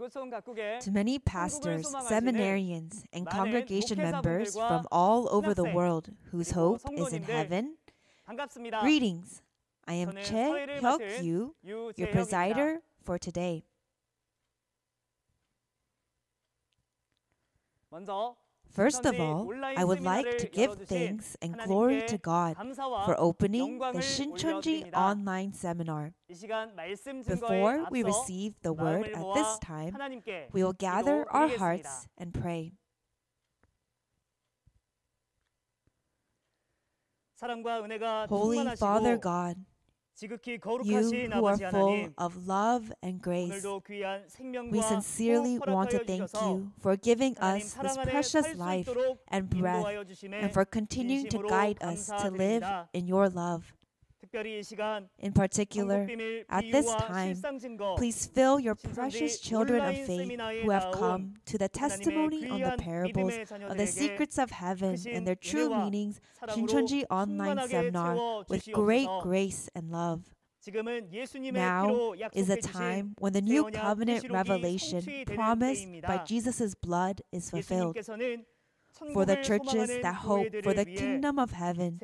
To many pastors, seminarians, and congregation members from all over the world whose hope is in heaven, greetings. I am Che Hyuk Yu, your presider for today. First of all, I would like to give thanks and glory to God for opening the Shincheonji online seminar. Before we receive the word at this time, we will gather our hearts and pray. Holy Father God, you who are full of love and grace, we sincerely want to thank you for giving us this precious life and breath and for continuing to guide us to live in your love. In particular, at this time, please fill your precious children of faith who have come to the testimony on the parables of the secrets of heaven and their true meanings, Shincheonji Online Seminar, with great grace and love. Now is the time when the new covenant revelation promised by Jesus' blood is fulfilled for the churches that hope for the kingdom of heaven,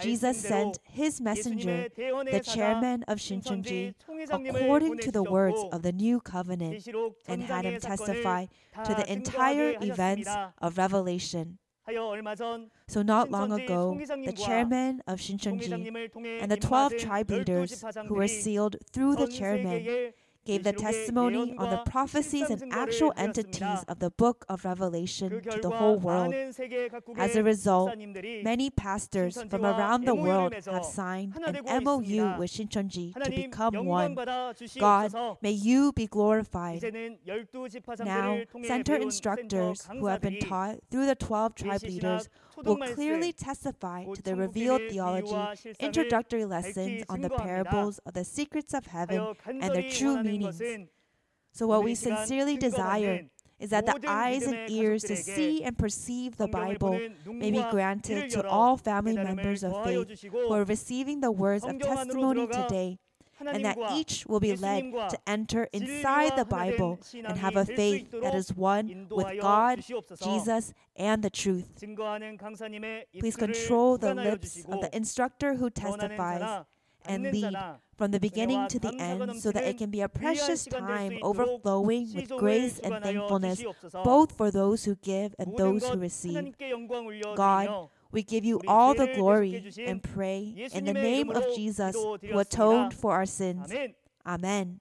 Jesus sent his messenger, the chairman of Shincheonji, according to the words of the new covenant, and had him testify to the entire events of Revelation. So not long ago, the chairman of Shincheonji and the 12 tribe leaders who were sealed through the chairman gave the testimony on the prophecies and actual entities of the book of Revelation to the whole world. As a result, many pastors from around the world have signed an MOU with Shincheonji to become one. God, may you be glorified. Now, center instructors who have been taught through the 12 tribe leaders will clearly testify to the revealed theology, introductory lessons on the parables of the secrets of heaven and their true meanings. So, what we sincerely desire is that the eyes and ears to see and perceive the Bible may be granted to all family members of faith who are receiving the words of testimony today and that each will be led to enter inside the Bible and have a faith that is one with God, Jesus, and the truth. Please control the lips of the instructor who testifies and lead from the beginning to the end so that it can be a precious time overflowing with grace and thankfulness both for those who give and those who receive. God, we give you all the glory and pray in the name of Jesus who atoned for our sins. Amen.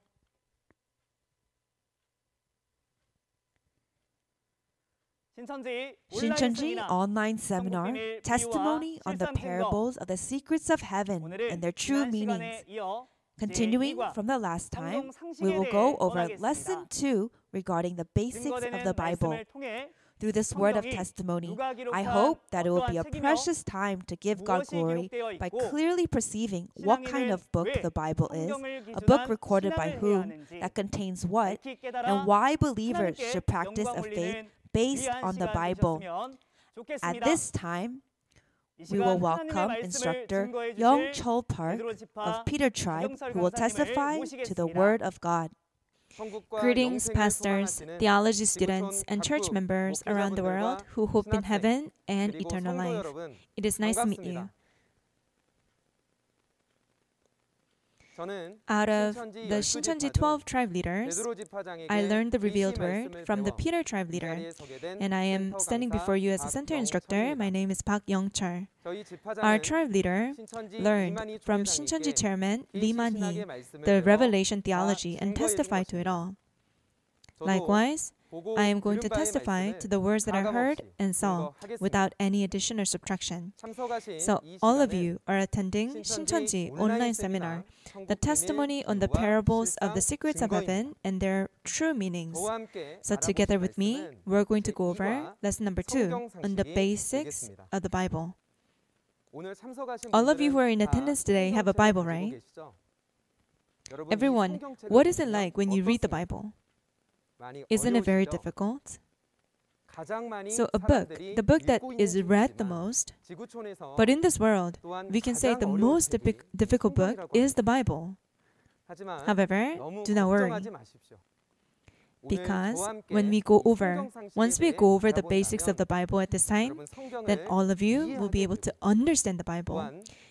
Shincheonji online seminar testimony on the parables of the secrets of heaven and their true meanings. Continuing from the last time, we will go over lesson 2 regarding the basics of the Bible. Through this word of testimony, I hope that it will be a precious time to give God glory by clearly perceiving what kind of book the Bible is, a book recorded by whom, that contains what, and why believers should practice a faith based on the Bible. At this time, we will welcome instructor Young Chol Park of Peter Tribe, who will testify to the Word of God. Greetings, pastors, theology students, and church members around the world who hope in heaven and eternal life. It is nice to meet you. Out of the Shincheonji 12 tribe leaders, I learned the revealed word from the Peter tribe leader, and I am standing before you as a center instructor. My name is Park Young-chul. Our tribe leader learned from Shincheonji chairman Lee Man-hee the revelation theology and testified to it all. Likewise, I am going to testify to the words that I heard and saw without any addition or subtraction. So, all of you are attending Shincheonji online seminar, the testimony on the parables of the secrets of heaven and their true meanings. So, together with me, we're going to go over lesson number two on the basics of the Bible. All of you who are in attendance today have a Bible, right? Everyone, what is it like when you read the Bible? Isn't it very difficult? So, a book, the book that is read the most, but in this world, we can say the most diffi- difficult book is the Bible. However, do not worry. because when we go over, once we go over the basics of the Bible at this time, then all of you will be able to understand the Bible.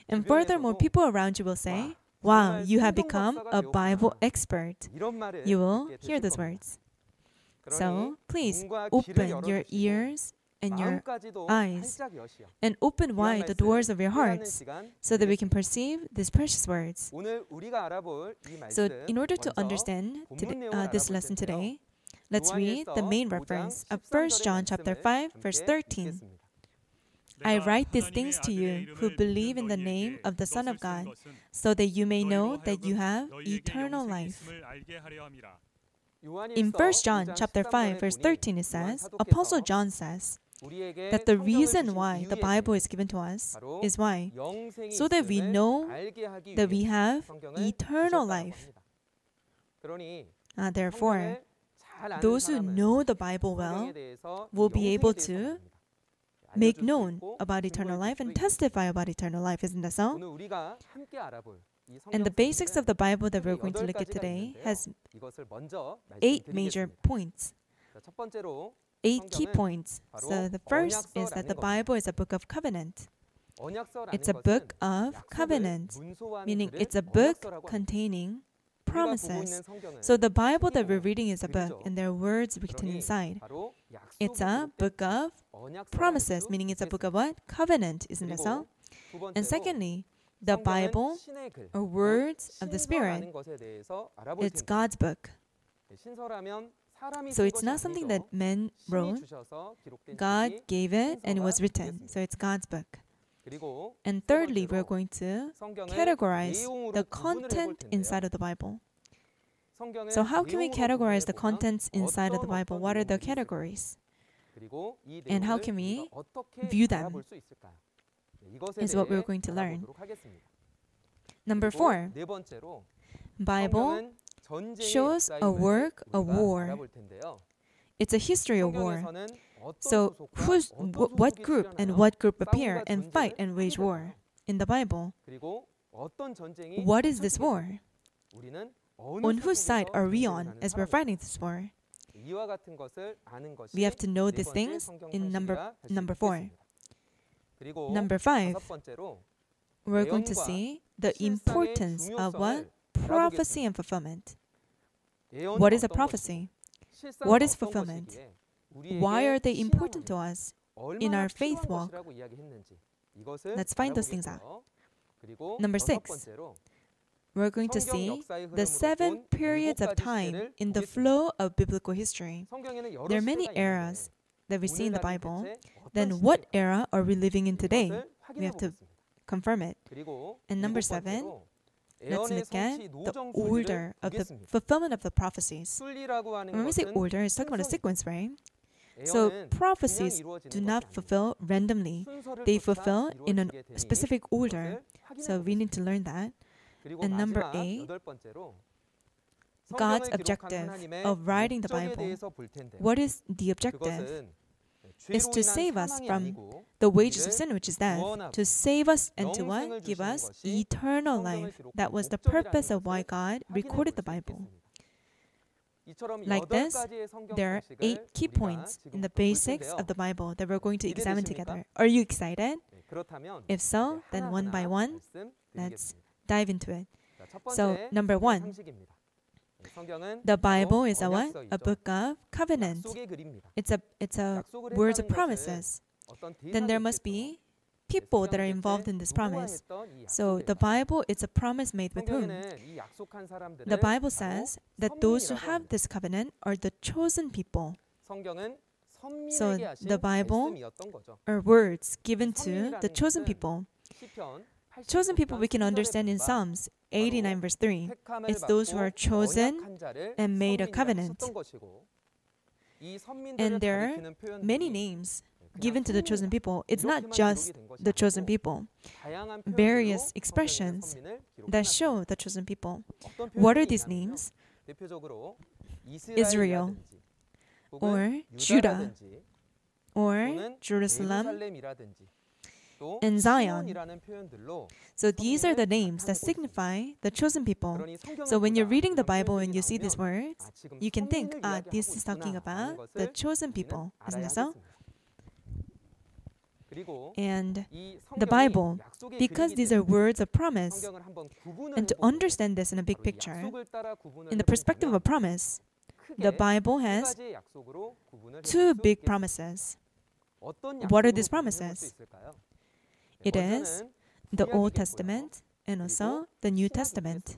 And furthermore, people around you will say, Wow, you have become a Bible expert. You will hear those words. So please open your ears and your eyes and open wide the doors of your hearts so that we can perceive these precious words. So, in order to understand today, uh, this lesson today, let's read the main reference of 1 John chapter 5 verse 13. I write these things to you who believe in the name of the Son of God, so that you may know that you have eternal life. In 1 John chapter 5 verse 13 it says, Apostle John says that the reason why the Bible is given to us is why so that we know that we have eternal life. Uh, therefore, those who know the Bible well will be able to make known about eternal life and testify about eternal life. Isn't that so? And the basics of the Bible that we're going to look at today has eight major points, eight key points. So the first is that the Bible is a book of covenant. It's a book of covenant, meaning it's a book containing promises. So the Bible that we're reading is a book, and there are words written inside. It's a book of promises, meaning it's a book of what? Covenant, isn't that so? And secondly, the Bible or words of the Spirit, it's God's book. So it's not something that men wrote. God gave it and it was written. So it's God's book. And thirdly, we're going to categorize the content inside of the Bible. So, how can we categorize the contents inside of the Bible? What are the categories? And how can we view them? Is what we're going to learn. Number four, Bible shows a work a war. It's a history of war. So, who's, wh- what group and what group appear and fight and wage war in the Bible? What is this war? On whose side are we on as we're fighting this war? We have to know these things in number number four. Number five, we're going to see the importance of what? Prophecy and fulfillment. What is a prophecy? What is fulfillment? Why are they important to us in our faith walk? Let's find those things out. Number six, we're going to see the seven periods of time in the flow of biblical history. There are many eras that we see in the Bible. Then, what era are we living in today? We have to confirm it. And number seven, let's look at the order of the fulfillment of the prophecies. When we say order, it's talking about a sequence, right? So prophecies do not fulfill randomly. They fulfill in a specific order. So we need to learn that. And number eight, God's objective of writing the Bible. What is the objective? Is to save us from the wages of sin, which is death, to save us and to what? Give us eternal life. That was the purpose of why God recorded the Bible. Like this, there are eight key points in the basics of the Bible that we're going to examine together. Are you excited? If so, then one by one, let's dive into it. So, number one, the Bible is a what? A book of covenant. It's a it's a words of promises. Then there must be people that are involved in this promise. So the Bible is a promise made with whom? The Bible says that those who have this covenant are the chosen people. So the Bible are words given to the chosen people. Chosen people we can understand in Psalms 89 verse 3. It's those who are chosen and made a covenant. And there are many names given to the chosen people. It's not just the chosen people. Various expressions that show the chosen people. What are these names? Israel or Judah or Jerusalem 또 and Zion. So these are the names that signify the chosen people. So when you're reading the Bible and you see these words, you can think, ah, this is talking about the chosen people, isn't that so? And the Bible, because these are words of promise, and to understand this in a big picture, in the perspective of a promise, the Bible has two big promises. What are these promises? It is the Old Testament and also the New Testament.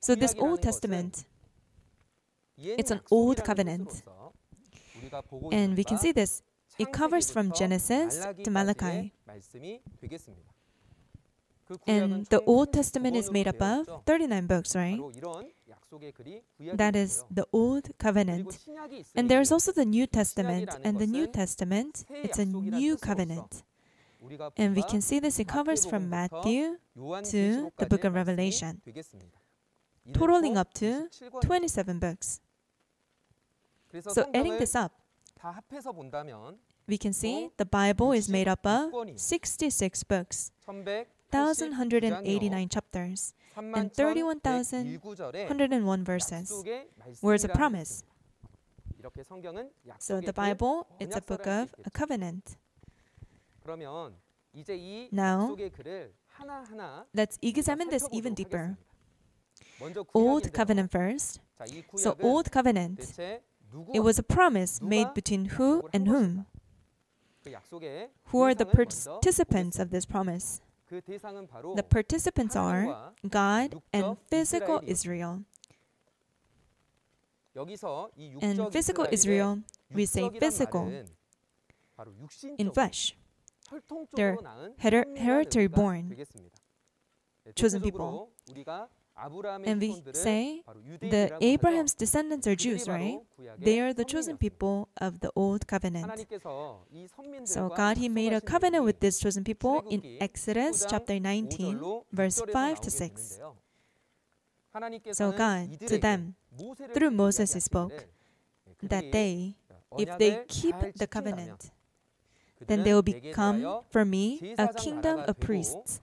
So, this Old Testament, it's an old covenant. And we can see this. It covers from Genesis to Malachi. And the Old Testament is made up of 39 books, right? That is the Old Covenant. And there is also the New Testament. And the New Testament, it's a new covenant. And we can see this in covers from Matthew to the book of Revelation, totaling up to 27 books. So, adding this up, we can see the Bible is made up of 66 books, 1,189 chapters, and 31,101 verses. Words of promise. So the Bible, it's a book of a covenant. Now, let's examine this even deeper. Old covenant first. So, Old covenant, it was a promise made between who and whom? Who are the participants of this promise? The participants are God and physical Israel. And physical Israel, we say physical in flesh. They're hereditary born chosen people. And we say the Abraham's descendants are Jews, right? They are the chosen people of the old covenant. So God, He made a covenant with these chosen people in Exodus chapter 19, verse 5 to 6. So God, to them, through Moses, He spoke that they, if they keep the covenant, then they will become for me a kingdom of priests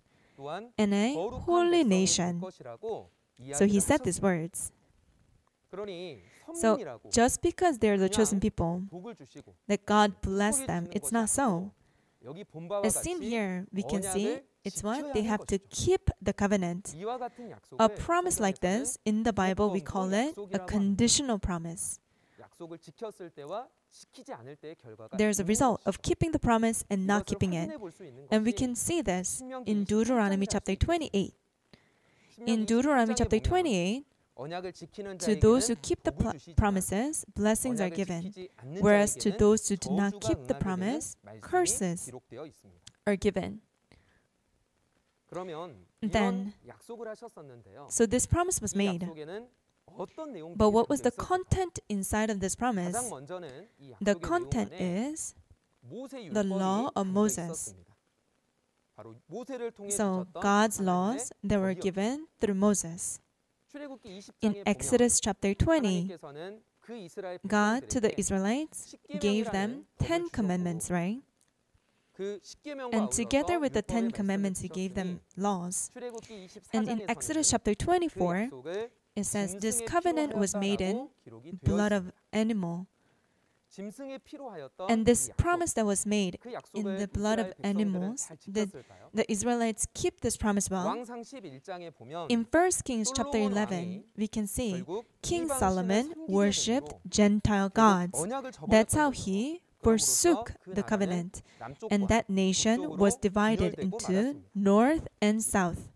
and a holy nation. So he said these words. So just because they're the chosen people, that God bless them, it's not so. As seen here, we can see it's what they have to keep the covenant. A promise like this in the Bible, we call it a conditional promise. There's a result of keeping the promise and not keeping it. And we can see this in Deuteronomy chapter 28. In Deuteronomy chapter 28, to those who keep the pl- promises, blessings are given, whereas to those who do not keep the promise, curses are given. Then, so this promise was made. But what was the content inside of this promise? The content is the law of Moses. So God's laws that were given through Moses. In Exodus chapter 20, God to the Israelites gave them 10 commandments, right? And together with the Ten Commandments, He gave them laws. And in Exodus chapter 24, it says, This covenant was made in blood of animal. And this promise that was made in the blood of animals, the, the Israelites keep this promise well. In 1 Kings chapter 11, we can see King Solomon worshipped Gentile gods. That's how he forsook the covenant, and that nation was divided into north and south.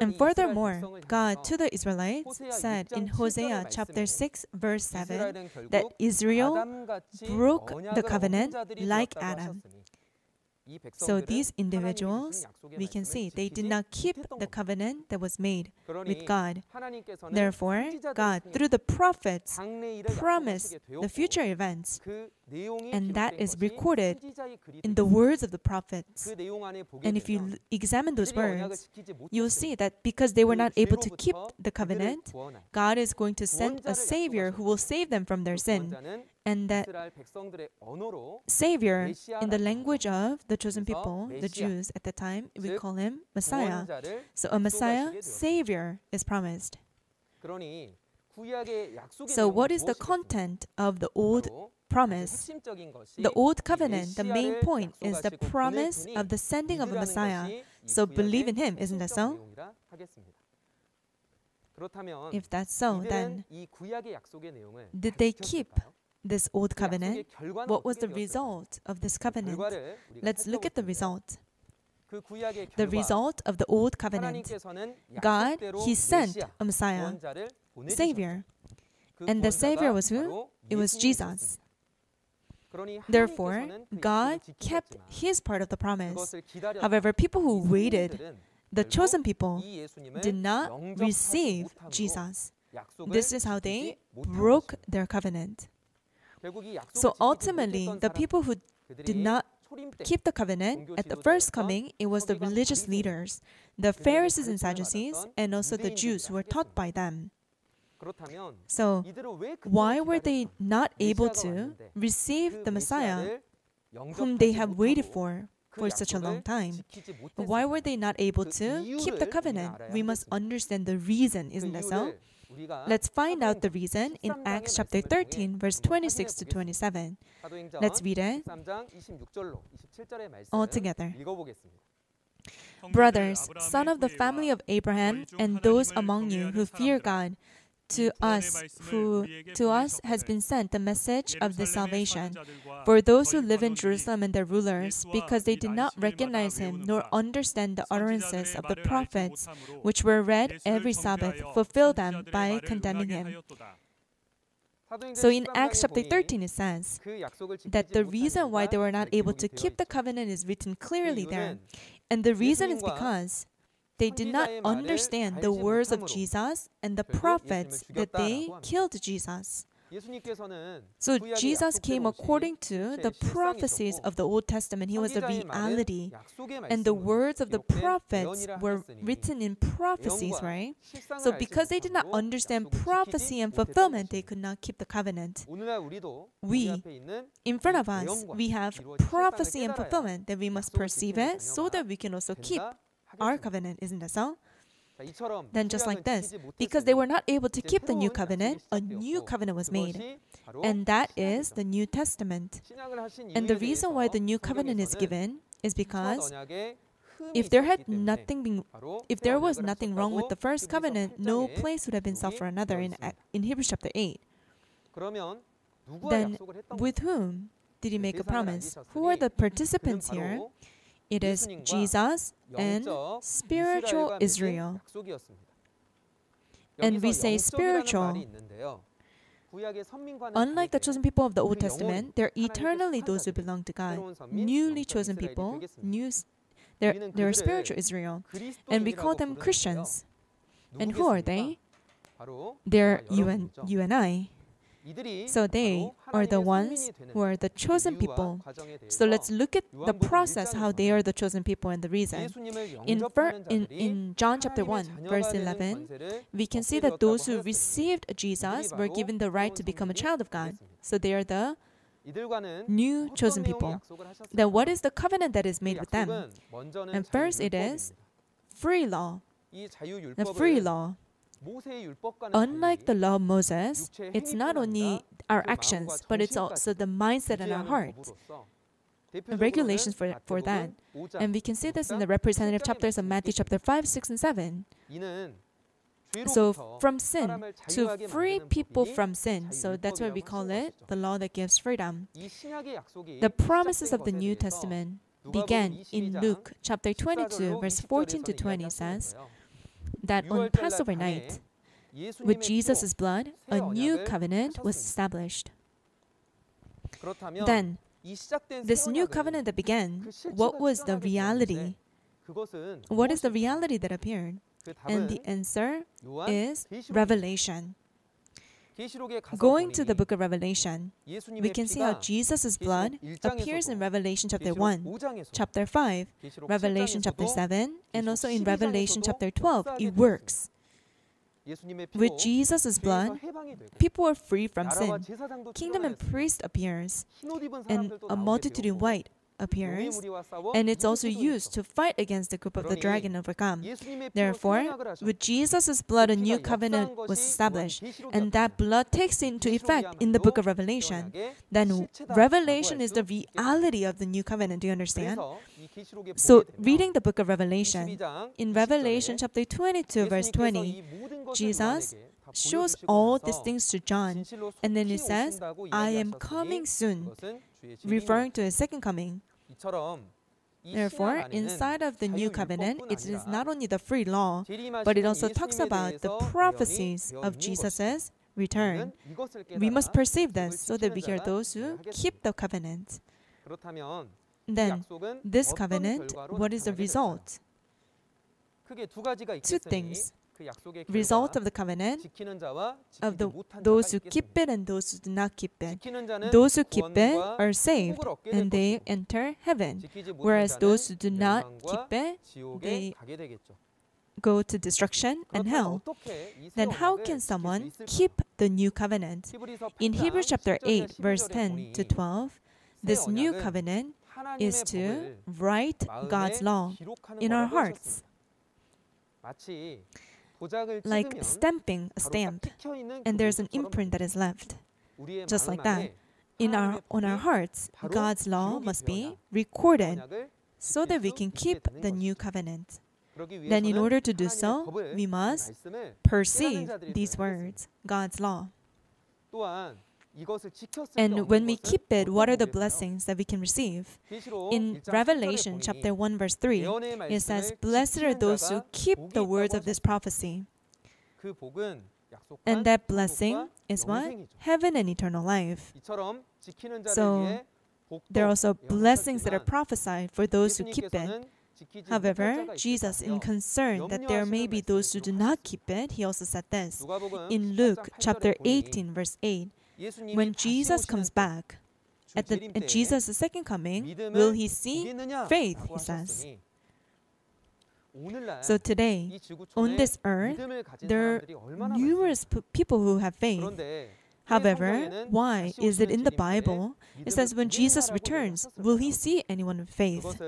And furthermore, God to the Israelites said in Hosea chapter 6, verse 7, that Israel broke the covenant like Adam. So these individuals, we can see, they did not keep the covenant that was made with God. Therefore, God, through the prophets, promised the future events 그 And that is recorded in the words of the prophets. And if you examine those words, you'll see that because they were not able to keep the covenant, God is going to send a Savior who will save them from their sin. And that Savior, in the language of the chosen people, the Jews at the time, we call him Messiah. So a Messiah, Savior, is promised. So, what is the content of the old promise? The old covenant, the main point is the promise of the sending of a Messiah. So, believe in him, isn't that so? If that's so, then did they keep this old covenant? What was the result of this covenant? Let's look at the result. The result of the old covenant. God, He sent a Messiah, Savior. And the Savior was who? It was Jesus. Therefore, God kept His part of the promise. However, people who waited, the chosen people, did not receive Jesus. This is how they broke their covenant. So ultimately, the people who did not keep the covenant at the first coming, it was the religious leaders, the Pharisees and Sadducees, and also the Jews who were taught by them. So, why were they not able to receive the Messiah whom they have waited for for such a long time? Why were they not able to keep the covenant? We must understand the reason, isn't that so? Let's find out the reason in Acts chapter 13, verse 26 to 27. Let's read it all together. Brothers, son of the family of Abraham, and those among you who fear God, to us who to us has been sent the message of the salvation. For those who live in Jerusalem and their rulers because they did not recognize him nor understand the utterances of the prophets which were read every Sabbath fulfill them by condemning him. So in Acts chapter 13 it says that the reason why they were not able to keep the covenant is written clearly there. And the reason is because they did not understand the words of Jesus and the prophets that they killed Jesus. So Jesus came according to the prophecies of the Old Testament. He was the reality. And the words of the prophets were written in prophecies, right? So because they did not understand prophecy and fulfillment, they could not keep the covenant. We, in front of us, we have prophecy and fulfillment that we must perceive it so that we can also keep our covenant, isn't that so? Then, just like this, because they were not able to keep the new covenant, a new covenant was made. And that is the New Testament. And the reason why the new covenant is given is because if there had nothing been, if there was nothing wrong with the first covenant, no place would have been sought for another in, in Hebrews chapter 8. Then, with whom did he make a promise? Who are the participants here? It is Jesus and spiritual Israel. And we say spiritual. Unlike the chosen people of the Old Testament, they're eternally those who belong to God. Newly chosen people, new, they're, they're spiritual Israel. And we call them Christians. And who are they? They're you and, you and I. So they are the ones who are the chosen people. So let's look at the process, how they are the chosen people and the reason. In, ver- in, in John chapter 1, verse 11, we can see that those who received Jesus were given the right to become a child of God. So they are the new chosen people. Then what is the covenant that is made with them? And first it is free law. The free law. Unlike the law of Moses, it's not only our actions, but it's also the mindset and our heart. Regulations for, for that. And we can see this in the representative chapters of Matthew chapter 5, 6, and 7. So from sin to free people from sin. So that's why we call it the law that gives freedom. The promises of the New Testament began in Luke chapter 22, verse 14 to 20 says, that on Passover night, with Jesus' blood, a new covenant was established. Then, this new covenant that began, what was the reality? What is the reality that appeared? And the answer is revelation. Going to the book of Revelation, we can see how Jesus' blood appears in Revelation chapter 1, chapter 5, Revelation chapter 7, and also in Revelation chapter 12, it works. With Jesus' blood, people are free from sin. Kingdom and priest appears, and a multitude in white, appearance, and it's also used to fight against the group of the dragon overcome. Therefore, with Jesus' blood, a new covenant was established, and that blood takes into effect in the book of Revelation. Then, Revelation is the reality of the new covenant. Do you understand? So, reading the book of Revelation, in Revelation chapter 22, verse 20, Jesus shows all these things to John, and then he says, I am coming soon referring to his second coming. Therefore, inside of the new covenant, it is not only the free law, but it also talks about the prophecies of Jesus' return. We must perceive this so that we hear those who keep the covenant. Then, this covenant, what is the result? Two things result of the covenant of the, those who keep it and those who do not keep it. Those who keep it are saved and they enter heaven, whereas those who do not keep it, they go to destruction and hell. Then how can someone keep the new covenant? In Hebrews chapter 8, verse 10 to 12, this new covenant is to write God's law in our hearts like stamping a stamp, and there's an imprint that is left. Just like that, in our on our hearts, God's law must be recorded so that we can keep the new covenant. Then, in order to do so, we must perceive these words, God's law. And when we keep it, what are the blessings that we can receive? In Revelation chapter 1 verse 3, it says, "Blessed are those who keep the words of this prophecy." And that blessing is what? Heaven and eternal life. So there are also blessings that are prophesied for those who keep it. However, Jesus, in concern that there may be those who do not keep it, he also said this. In Luke chapter 18, verse 8, when Jesus comes back, at, the, at Jesus' second coming, will he see faith, he says. So today, on this earth, there are numerous people who have faith. However, why is it in the Bible? It says when Jesus returns, will he see anyone with faith?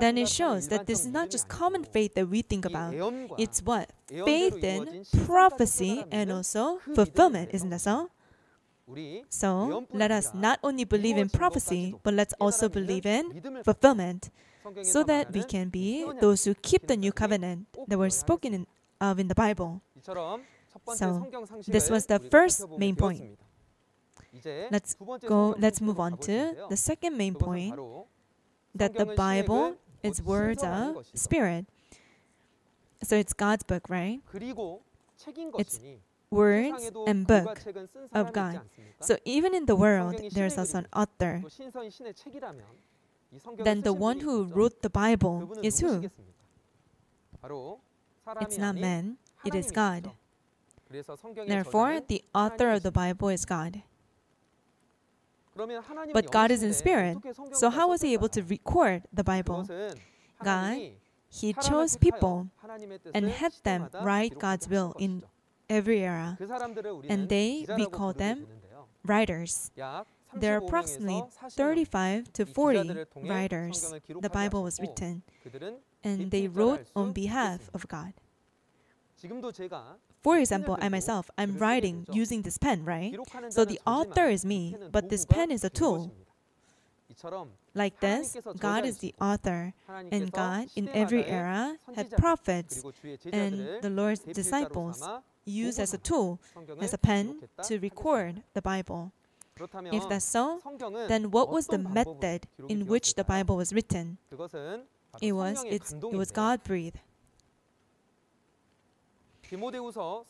Then it shows that this is not just common faith that we think about. It's what? Faith in prophecy and also fulfillment, isn't that so? So let us not only believe in prophecy, but let's also believe in fulfillment, so that we can be those who keep the new covenant that were spoken in, of in the Bible. So this was the first main point. Let's go. Let's move on to the second main point that the Bible is words of spirit. So it's God's book, right? It's words and book of God. So even in the world, there's also an author. Then the one who wrote the Bible is who? It's not man, it is God. Therefore, the author of the Bible is God. But God is in spirit. So, how was he able to record the Bible? God, he chose people and had them write God's will in every era, and they, we call them writers. There are approximately 35 to 40 writers the Bible was written, and they wrote on behalf of God. For example, I myself, I'm writing using this pen, right? So the author is me, but this pen is a tool. Like this, God is the author, and God in every era had prophets and the Lord's disciples, use as a tool, as a pen, to record the Bible. If that's so, then what was the method in which the Bible was written? It was, it was God breathed.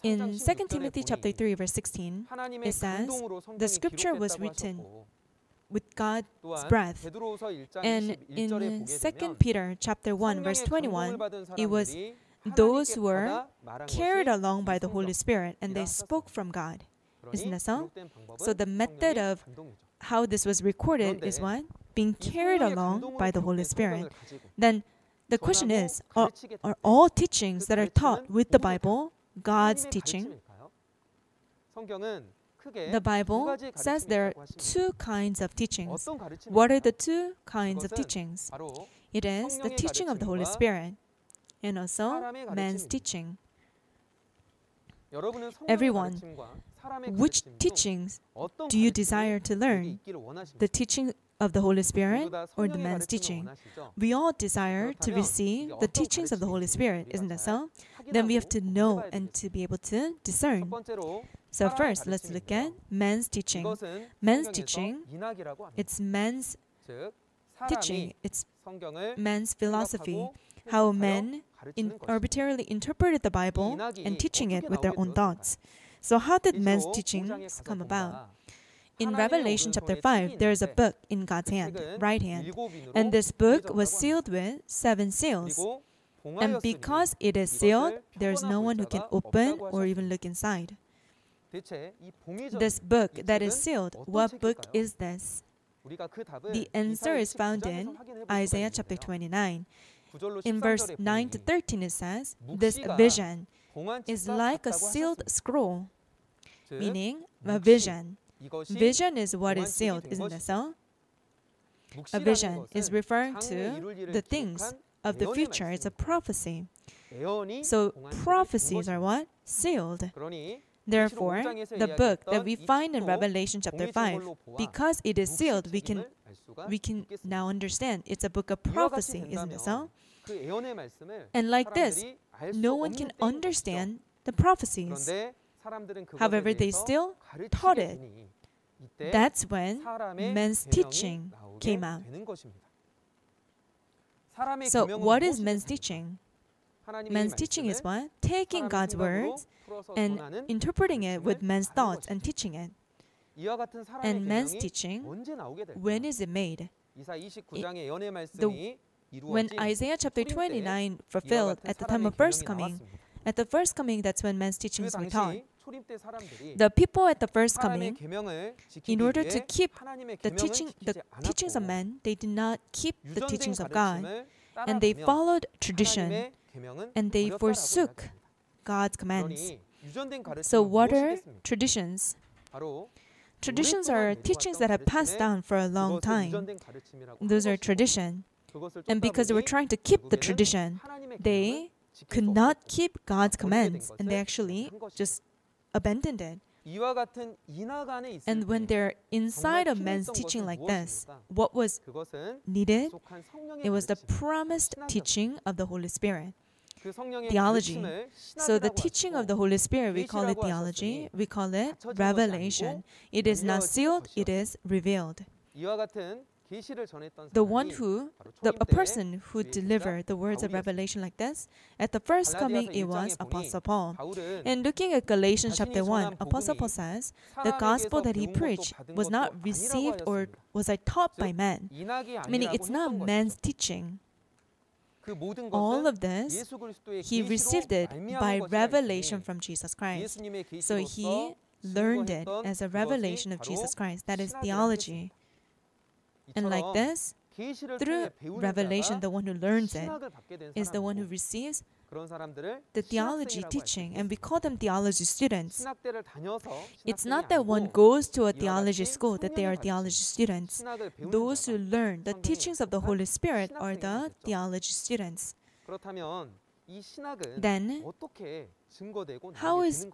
In 2 Timothy chapter 3 verse 16, it says, the scripture was written with God's breath. And in 2 Peter chapter 1 verse 21, it was those were carried along by the Holy Spirit and they spoke from God. Isn't that so? So the method of how this was recorded is what? Being carried along by the Holy Spirit. Then the question is are, are all teachings that are taught with the Bible God's teaching? The Bible says there are two kinds of teachings. What are the two kinds of teachings? It is the teaching of the Holy Spirit and also man's teaching. Everyone, which teachings do you desire to learn? The teaching of the Holy Spirit or the man's teaching? We all desire to receive the teachings of the Holy Spirit, isn't that so? Then we have to know and to be able to discern. So first, let's look at man's teaching. Man's teaching, it's man's teaching, it's man's philosophy, how men in arbitrarily interpreted the Bible and teaching it with their own thoughts. So how did man's teachings come about? In Revelation chapter 5, there is a book in God's hand, right hand, and this book was sealed with seven seals. And because it is sealed, there is no one who can open or even look inside. This book that is sealed, what book is this? The answer is found in Isaiah chapter 29. In verse 9 to 13, it says, This vision is like a sealed scroll, meaning a vision. Vision is what is sealed, isn't it so? A vision is referring to the things of the future. It's a prophecy. So prophecies are what? Sealed. Therefore, the book that we find in Revelation chapter 5, because it is sealed, we can we can now understand it's a book of prophecy, isn't it so? And like this, no one can understand the prophecies. However, they still taught it. That's when men's teaching came out. So, what is men's teaching? Men's teaching is what? Taking God's words and interpreting it with men's thoughts and teaching it. And men's teaching, when is it made? the, when Isaiah chapter 29 fulfilled at the time of first coming, at the first coming, that's when men's teachings were taught. The people at the first coming, in order to keep the teaching, the teachings of men, they did not keep the teachings of God, and they followed tradition, and they forsook God's commands. So, what are traditions? Traditions are teachings that have passed down for a long time. Those are tradition. And because they were trying to keep the tradition, they could not keep God's commands and they actually just abandoned it. And when they're inside of man's teaching like this, what was needed? It was the promised teaching of the Holy Spirit. Theology. So the teaching of the Holy Spirit, we call it theology, we call it revelation. It is not sealed, it is revealed. The one who, the, a person who delivered the words of revelation like this, at the first coming it was Apostle Paul. And looking at Galatians chapter 1, Apostle Paul says, the gospel that he preached was not received or was I taught by men, meaning it's not man's teaching. All of this, he received it by revelation from Jesus Christ. So he learned it as a revelation of Jesus Christ. That is theology. And like this, through revelation, the one who learns it is the one who receives the theology teaching, and we call them theology students. It's not that one goes to a theology school that they are theology students. Those who learn the teachings of the Holy Spirit are the theology students. Then, how is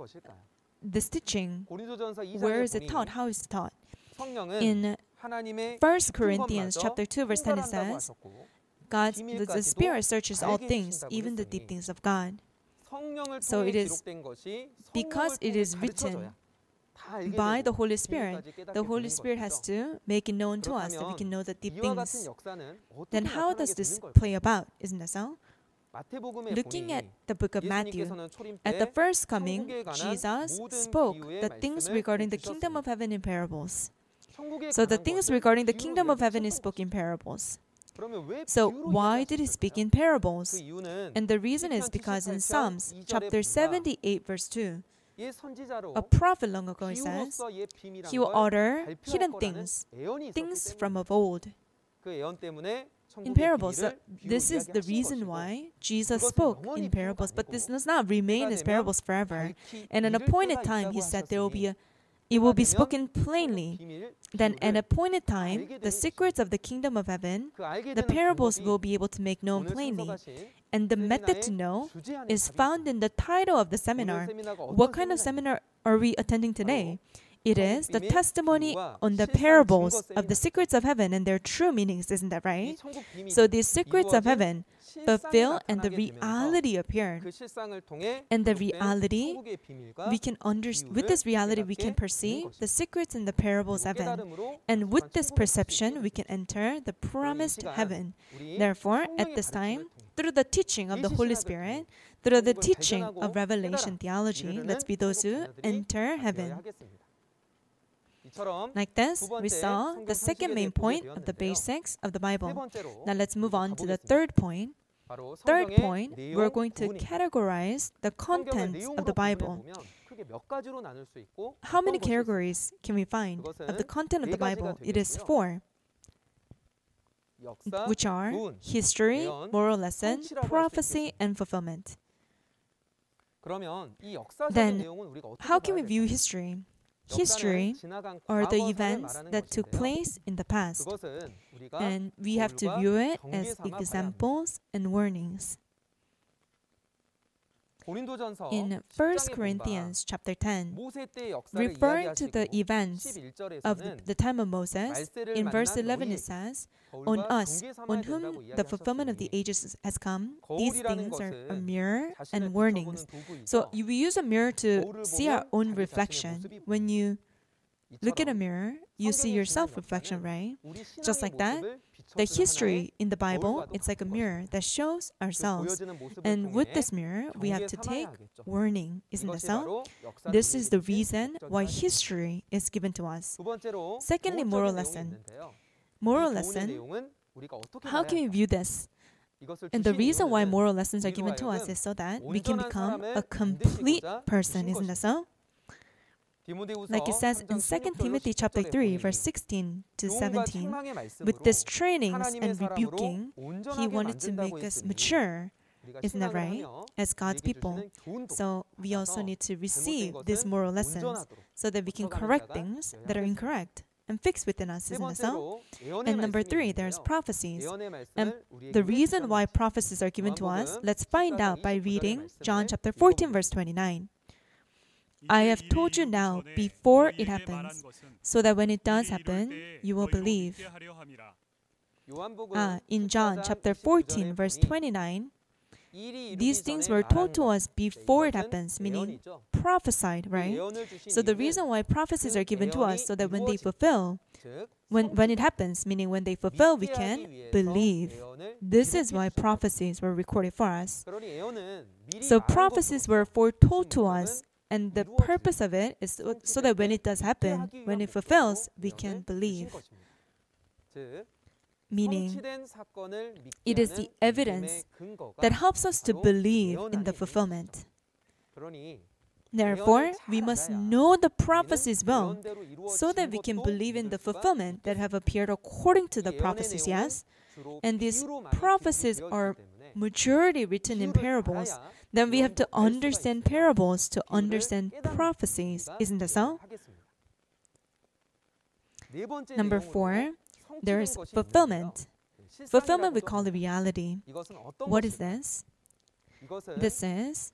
this teaching? Where is it taught? How is it taught? In 1 Corinthians chapter 2 verse 10 it says, God, the, the Spirit searches all things, even the deep things of God. So it is because it is written by the Holy Spirit, the Holy Spirit has to make it known to us that we can know the deep things. Then how does this play about? Isn't that so? Looking at the book of Matthew, at the first coming, Jesus spoke the things regarding the kingdom of heaven in parables. So the things regarding the kingdom of heaven is spoken in parables. So why did he speak in parables? And the reason is because in Psalms chapter 78 verse 2, a prophet long ago says, he will utter hidden things, things from of old. In parables, so this is the reason why Jesus spoke in parables, but this does not remain as parables forever. And at an appointed time, he said there will be a it will be spoken plainly. Then, at an appointed time, the secrets of the kingdom of heaven, the parables will be able to make known plainly. And the method to know is found in the title of the seminar. What kind of seminar are we attending today? It is the testimony on the parables of the secrets of heaven and their true meanings, isn't that right? So, these secrets of heaven, fulfill veil and the reality appear. And the reality, we can understand. with this reality, we can perceive the secrets in the parables of heaven. And with this perception, we can enter the promised heaven. Therefore, at this time, through the teaching of the Holy Spirit, through the teaching of revelation theology, let's be those who enter heaven. Like this, we saw the second main point of the basics of the Bible. Now let's move on to the third point. Third point, we're going to categorize the contents of the Bible. How many categories can we find of the content of the Bible? It is four, which are history, moral lesson, prophecy, and fulfillment. Then, how can we view history? History are the events that took place in the past, and we have to view it as examples and warnings in 1 Corinthians chapter 10, referring to the events of the time of Moses, in verse 11 it says, On us, on whom the fulfillment of the ages has come, these things are a mirror and warnings. So we use a mirror to see our own reflection. When you Look at a mirror, you see your self reflection, right? Just like that, the history in the Bible, it's like a mirror that shows ourselves. And with this mirror, we have to take warning, isn't that so? This is the reason why history is given to us. Secondly, moral lesson. Moral lesson, how can we view this? And the reason why moral lessons are given to us is so that we can become a complete person, isn't that so? Like it says in 2 Timothy chapter 3 verse 16 to 17, with these trainings and rebuking, he wanted to make us mature. Isn't that right? As God's people. So we also need to receive these moral lessons so that we can correct things that are incorrect and fix within us, isn't it so? And number three, there's prophecies. And the reason why prophecies are given to us, let's find out by reading John chapter 14, verse 29. I have told you now before it happens, so that when it does happen, you will believe. Ah, in John chapter 14, verse 29, these things were told to us before it happens, meaning prophesied, right? So the reason why prophecies are given to us so that when they fulfill, when, when it happens, meaning when they fulfill, we can believe. This is why prophecies were recorded for us. So prophecies were foretold to us and the purpose of it is so that when it does happen, when it fulfills, we can believe. Meaning, it is the evidence that helps us to believe in the fulfillment. Therefore, we must know the prophecies well so that we can believe in the fulfillment that have appeared according to the prophecies, yes? And these prophecies are maturity written in parables, then we have to understand parables to understand prophecies. Isn't that so? Number four, there is fulfillment. Fulfillment we call the reality. What is this? This is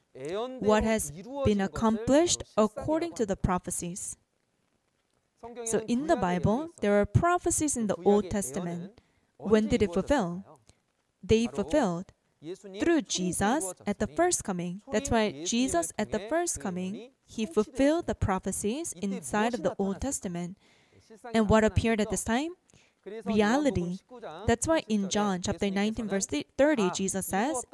what has been accomplished according to the prophecies. So in the Bible, there are prophecies in the Old Testament. When did it fulfill? They fulfilled through Jesus at the first coming. That's why Jesus at the first coming, he fulfilled the prophecies inside of the Old Testament. And what appeared at this time? Reality. That's why in John chapter 19, verse 30, Jesus says,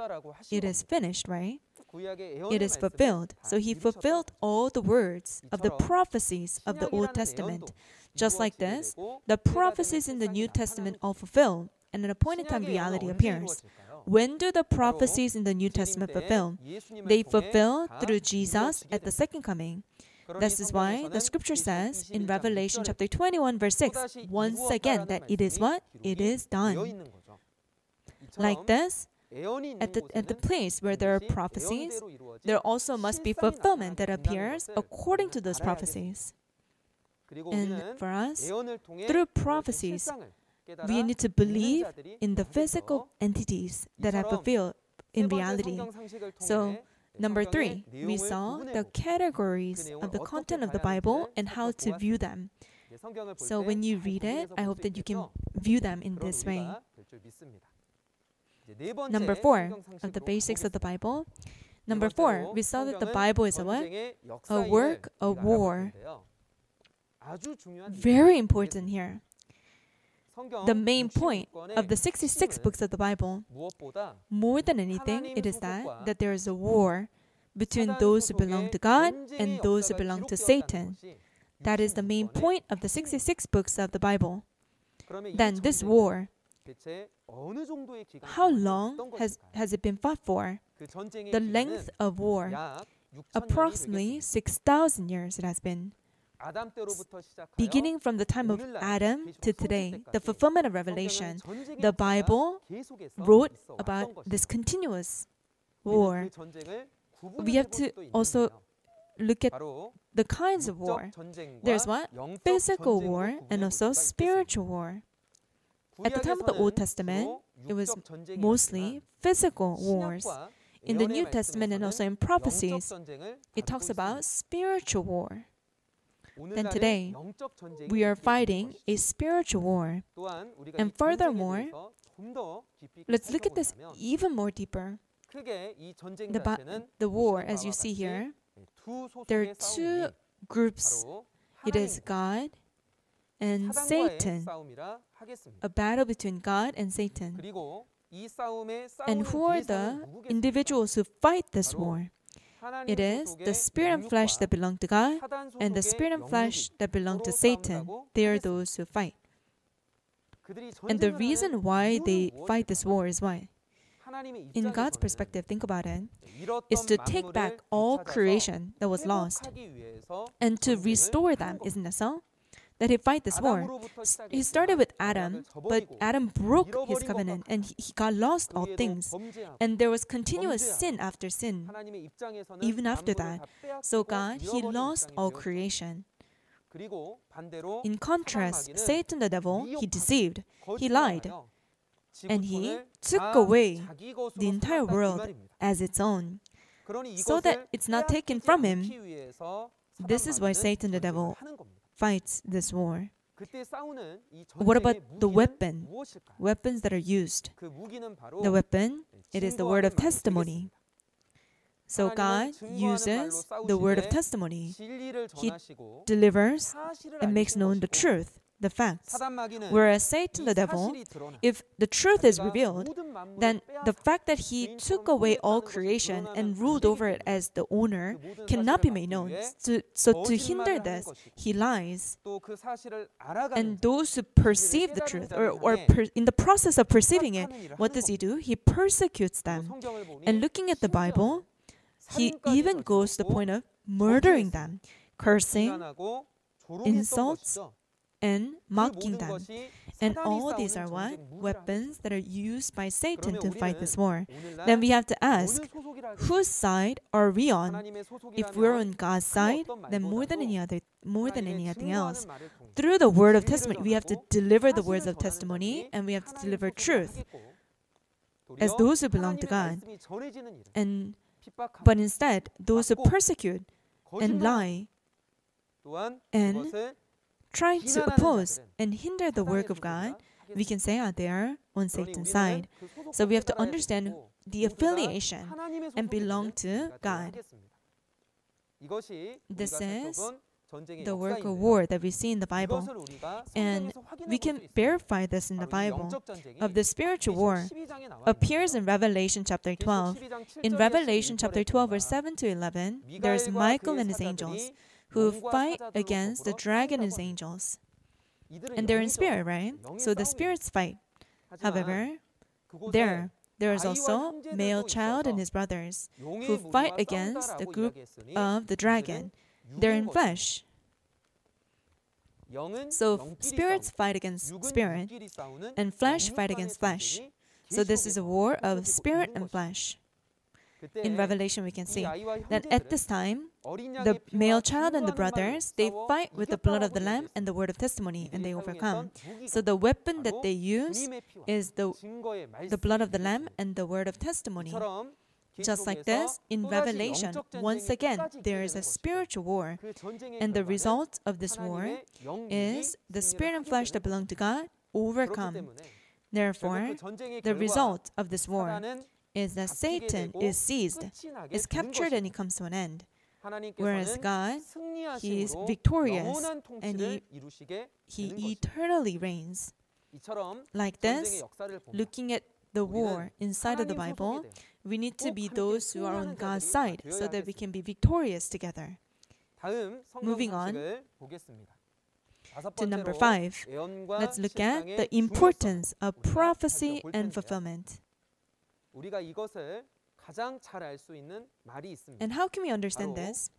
It is finished, right? It is fulfilled. So he fulfilled all the words of the prophecies of the Old Testament. Just like this, the prophecies in the New Testament all fulfilled, and an appointed time reality appears. When do the prophecies in the New Testament fulfill? They fulfill through Jesus at the second coming. This is why the scripture says in Revelation chapter 21, verse 6, once again, that it is what? It is done. Like this, at the, at the place where there are prophecies, there also must be fulfillment that appears according to those prophecies. And for us, through prophecies, we need to believe in the physical entities that have fulfilled in reality. So, number three, we saw the categories of the content of the Bible and how to view them. So, when you read it, I hope that you can view them in this way. Number four of the basics of the Bible. Number four, we saw that the Bible is a what? A work of war. Very important here. The main point of the 66 books of the Bible, more than anything, it is that that there is a war between those who belong to God and those who belong to Satan. That is the main point of the 66 books of the Bible. Then this war, how long has, has it been fought for? The length of war, approximately 6,000 years it has been. Beginning from the time of Adam to today, the fulfillment of Revelation, the Bible wrote about this continuous war. We have to also look at the kinds of war. There's what? Physical war and also spiritual war. At the time of the Old Testament, it was mostly physical wars. In the New Testament and also in prophecies, it talks about spiritual war. Then today, we are fighting a spiritual war. And furthermore, let's look at this even more deeper. The, the war, as you see here, there are two groups. It is God and Satan. A battle between God and Satan. And who are the individuals who fight this war? It is the spirit and flesh that belong to God and the spirit and flesh that belong to Satan. They are those who fight. And the reason why they fight this war is why? In God's perspective, think about it, is to take back all creation that was lost and to restore them, isn't that so? That he fight this war. He started with Adam, but Adam broke his covenant and he got lost all things. And there was continuous sin after sin, even after that. So God, he lost all creation. In contrast, Satan the devil, he deceived, he lied, and he took away the entire world as its own, so that it's not taken from him. This is why Satan the devil fights this war. What about the weapon? Weapons that are used. The weapon, it is the word of testimony. So God uses the word of testimony. He delivers and makes known the truth, the facts. Whereas Satan, the devil, if the truth is revealed, then the fact that he took away all creation and ruled over it as the owner cannot be made known. So, so to hinder this, he lies. And those who perceive the truth, or, or per, in the process of perceiving it, what does he do? He persecutes them. And looking at the Bible, he even goes to the point of murdering them, cursing, insults, and mocking them. And all these are what? Weapons that are used by Satan to fight this war. Then we have to ask, whose side are we on? If we're on God's side, then more than any other more than anything else. Through the word of testimony, we have to deliver the words of testimony and we have to deliver truth as those who belong to God. And but instead, those who persecute and lie and try to oppose and hinder the work of God, we can say ah, they are on Satan's side. So we have to understand the affiliation and belong to God. This is the work of war that we see in the Bible. And we can verify this in the Bible. Of the spiritual war appears in Revelation chapter 12. In Revelation chapter 12, verse 7 to 11, there's Michael and his angels who fight against the dragon and his angels. And they're in spirit, right? So the spirits fight. However, there, there is also male child and his brothers who fight against the group of the dragon. They're in flesh. So spirits fight against spirit, and flesh fight against flesh. So this is a war of spirit and flesh. In Revelation, we can see that at this time, the male child and the brothers they fight with the blood of the lamb and the word of testimony, and they overcome. So the weapon that they use is the the blood of the lamb and the word of testimony. Just like this, in Revelation, once again, there is a spiritual war, and the result of this war is the spirit and flesh that belong to God overcome. Therefore, the result of this war is that Satan is seized, is captured, and he comes to an end. Whereas God, He is victorious and He, he eternally reigns. Like this, looking at the war inside of the Bible, we need to be those who are on God's side so that we can be victorious together. Moving on to number five, let's look at the importance of prophecy and fulfillment. And how can we understand this?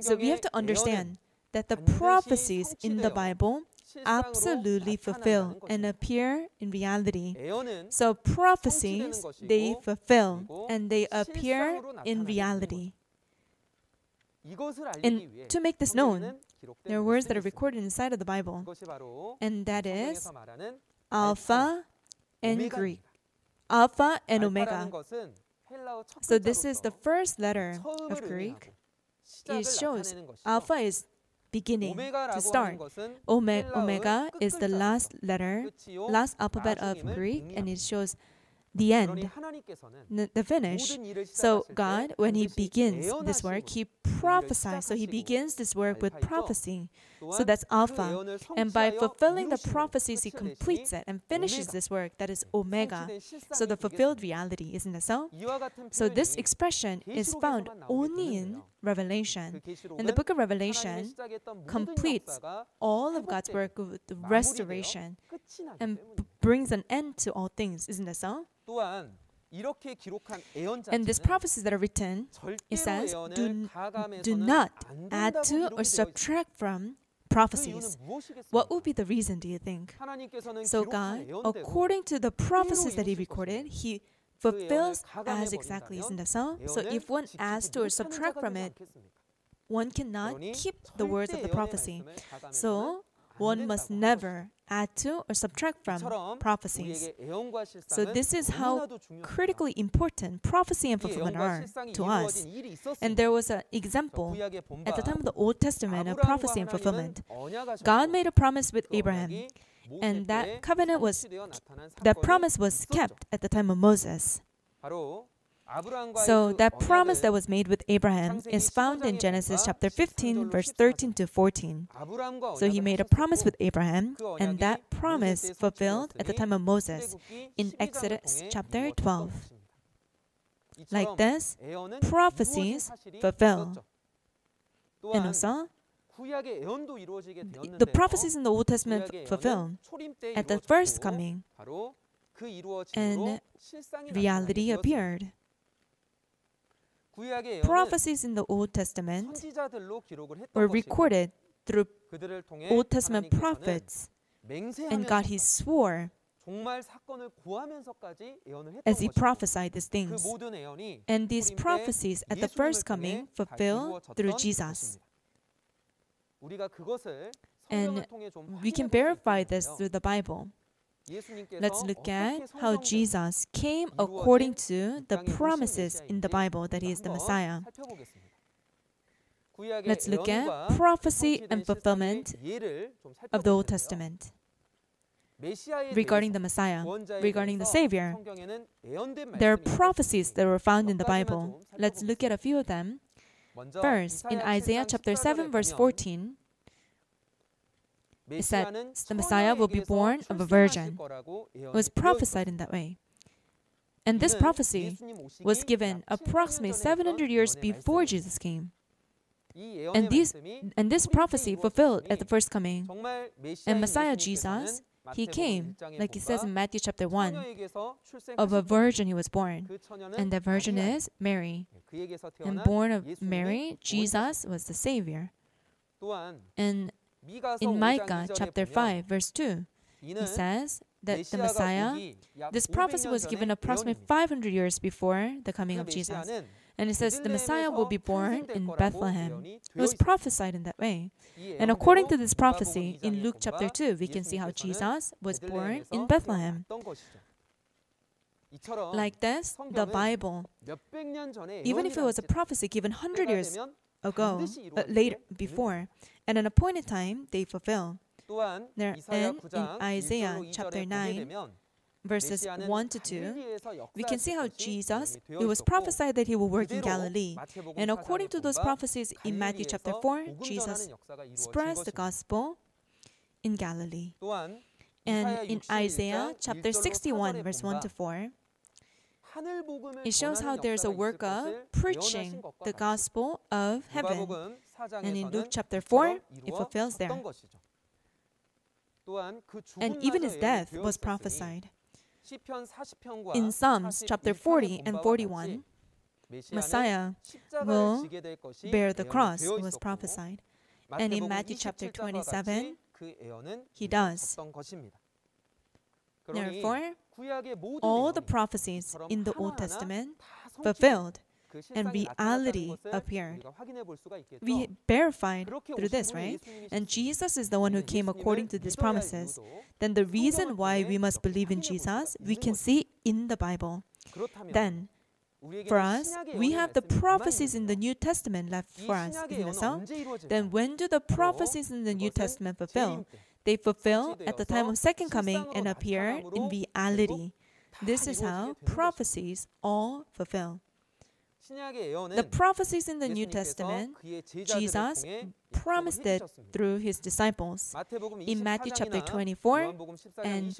So we have to understand that the prophecies in the Bible absolutely fulfill and appear in reality. So prophecies, they fulfill and they appear in reality. And to make this known, there are words that are recorded inside of the Bible, and that is Alpha and Greek. Alpha and Omega. So this is the first letter of Greek. It shows Alpha is beginning to start. Ome- omega is the last letter, last alphabet of Greek, and it shows the end, the finish. So God, when He begins this work, He prophesies. So He begins this work with prophecy. So that's Alpha. And by fulfilling the prophecies, He completes it and finishes this work. That is Omega. So the fulfilled reality, isn't it so? So this expression is found only in Revelation. And the book of Revelation completes all of God's work with the restoration and brings an end to all things, isn't that so? And these prophecies that are written, it says, do, do not add to or subtract from prophecies. What would be the reason, do you think? So God, according to the prophecies that He recorded, He fulfills as exactly, isn't that so? So if one adds to or subtract from it, one cannot keep the words of the prophecy. So one must never add to or subtract from prophecies. So this is how critically important prophecy and fulfillment are to us. And there was an example at the time of the Old Testament of prophecy and fulfillment. God made a promise with Abraham, and that covenant was that promise was kept at the time of Moses. So that promise that was made with Abraham is found in Genesis chapter 15 verse 13 to 14. So he made a promise with Abraham and that promise fulfilled at the time of Moses in Exodus chapter 12. Like this, prophecies fulfill. And also, the prophecies in the Old Testament fulfill at the first coming, and reality appeared. Prophecies in the Old Testament were recorded through Old Testament prophets, and God He swore as He prophesied these things. And these prophecies at the first coming fulfill through Jesus. And we can verify this through the Bible. Let's look at how Jesus came according to the promises in the Bible that he is the Messiah. Let's look at prophecy and fulfillment of the Old Testament regarding the Messiah, regarding the Savior. There are prophecies that were found in the Bible. Let's look at a few of them. First, in Isaiah chapter 7, verse 14, it said the Messiah will be born of a virgin. It was prophesied in that way. And this prophecy was given approximately 700 years before Jesus came. And, these, and this prophecy fulfilled at the first coming. And Messiah Jesus, he came, like it says in Matthew chapter 1, of a virgin he was born. And the virgin is Mary. And born of Mary, Jesus was the Savior. And in Micah chapter 5, verse 2, he says that the Messiah, this prophecy was given approximately 500 years before the coming of Jesus. And it says the Messiah will be born in Bethlehem. It was prophesied in that way. And according to this prophecy, in Luke chapter 2, we can see how Jesus was born in Bethlehem. Like this, the Bible, even if it was a prophecy given 100 years ago, uh, later, before, at an appointed time they fulfill. 또한 there, and in Isaiah chapter 9 verses 1 to 2, we can see how Jesus, it was prophesied that he will work in Galilee. And according to those prophecies in Matthew chapter 4, Jesus spreads the gospel in Galilee. And in Isaiah chapter 61, verse 1 to 4, it shows how there's a work of preaching the gospel of heaven. And in Luke chapter 4, it fulfills there. And even his death was prophesied. In Psalms chapter 40 and 41, Messiah will bear the cross, it was prophesied. And in Matthew chapter 27, he does. Therefore, all the prophecies in the Old Testament fulfilled and reality appeared. We verified through this, right? And Jesus is the one who came according to these promises. Then the reason why we must believe in Jesus, we can see in the Bible. Then, for us, we have the prophecies in the New Testament left for us? Then when do the prophecies in the New Testament fulfill? They fulfill at the time of second coming and appear in reality. This is how prophecies all fulfill. The prophecies in the New Testament, Jesus promised it through his disciples. In Matthew chapter 24 and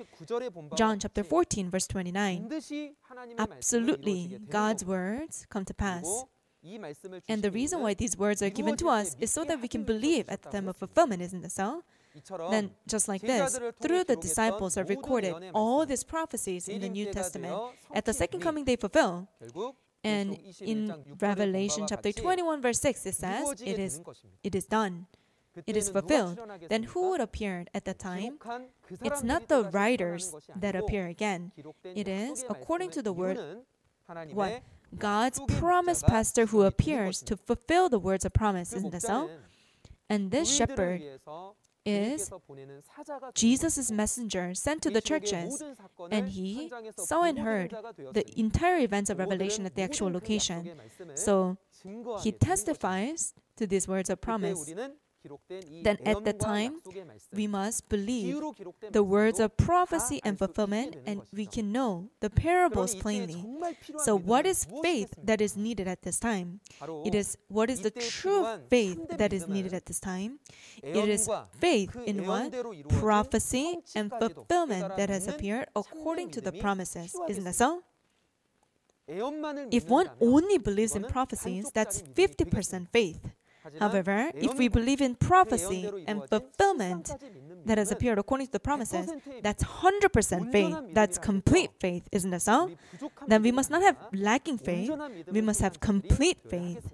John chapter 14, verse 29, absolutely God's words come to pass. And the reason why these words are given to us is so that we can believe at the time of fulfillment, isn't it so? Then, just like this, through the disciples are recorded all these prophecies in the New Testament. At the second coming, they fulfill. And in Revelation chapter 21, verse 6, it says, it is, it is done. It is fulfilled. Then who would appear at that time? It's not the writers that appear again. It is, according to the word, what? God's promise pastor who appears to fulfill the words of promise, isn't that so? And this shepherd is Jesus' messenger sent to the churches, and he saw and heard the entire events of Revelation at the actual location. So he testifies to these words of promise. Then at that time, we must believe the words of prophecy and fulfillment, and we can know the parables plainly. So, what is faith that is needed at this time? It is what is the true faith that is needed at this time? It is faith in what? Prophecy and fulfillment that has appeared according to the promises. Isn't that so? If one only believes in prophecies, that's 50% faith. However, if we believe in prophecy and fulfillment that has appeared according to the promises, that's 100% faith. That's complete faith, isn't it so? Then we must not have lacking faith, we must have complete faith.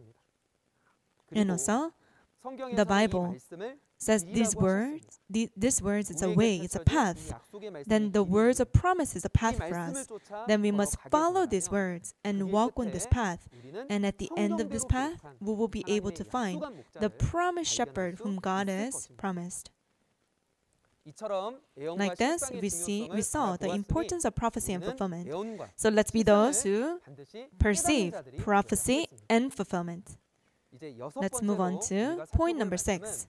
And also, the Bible says these words, the, these words, it's a way, it's a path. Then the words of promise is a path for us. Then we must follow these words and walk on this path. And at the end of this path, we will be able to find the promised shepherd whom God has promised. Like this, we see we saw the importance of prophecy and fulfillment. So let's be those who perceive prophecy and fulfillment. Let's move on to point number six.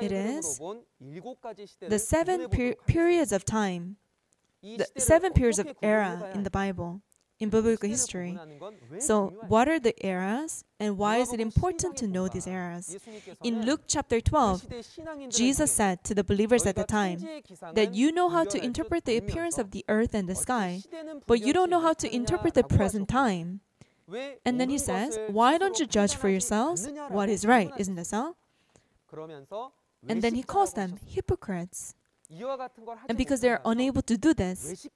It is the seven per- periods of time, the seven periods of era in the Bible, in biblical history. So, what are the eras and why is it important to know these eras? In Luke chapter 12, Jesus said to the believers at the time that you know how to interpret the appearance of the earth and the sky, but you don't know how to interpret the present time. And then he says, Why don't you judge for yourselves what is right? Isn't that so? And then he calls them hypocrites. And because they're unable to do this,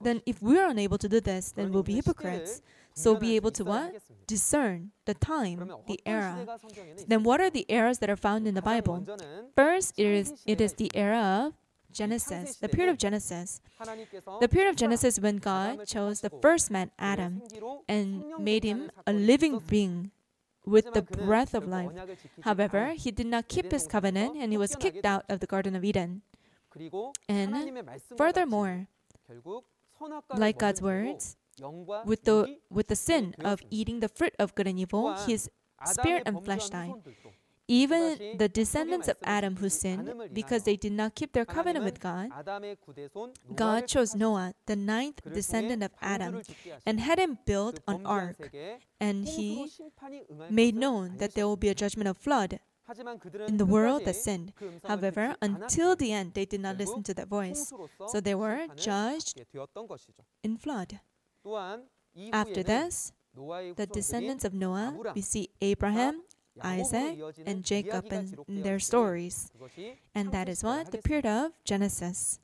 then if we're unable to do this, then we'll be hypocrites. So be able to what? Discern the time, the era. Then what are the eras that are found in the Bible? First, it is, it is the era of Genesis, the period of Genesis. The period of Genesis when God chose the first man, Adam, and made him a living being with the breath of life. However, he did not keep his covenant and he was kicked out of the Garden of Eden. And furthermore, like God's words, with the, with the sin of eating the fruit of good and evil, his spirit and flesh died even the descendants of Adam who sinned, because they did not keep their covenant with God, God chose Noah, the ninth descendant of Adam, and had him build an ark. And he made known that there will be a judgment of flood in the world that sinned. However, until the end, they did not listen to that voice. So they were judged in flood. After this, the descendants of Noah, we see Abraham, Isaac and Jacob and their stories. And that is what? The period of Genesis.